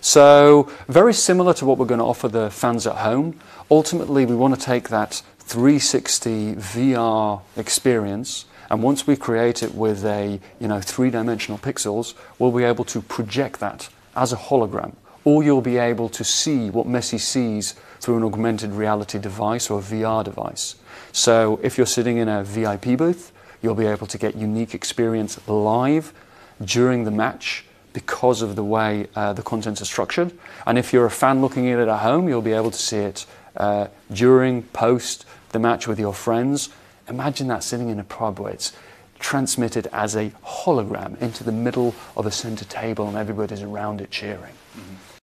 So, very similar to what we're going to offer the fans at home. Ultimately, we want to take that 360 VR experience and once we create it with a you know three-dimensional pixels, we'll be able to project that as a hologram. Or you'll be able to see what Messi sees through an augmented reality device or a VR device. So if you're sitting in a VIP booth, you'll be able to get unique experience live during the match because of the way uh, the contents are structured. And if you're a fan looking at it at home, you'll be able to see it uh, during, post the match with your friends. Imagine that sitting in a pub where it's transmitted as a hologram into the middle of a center table and everybody's around it cheering. Mm-hmm.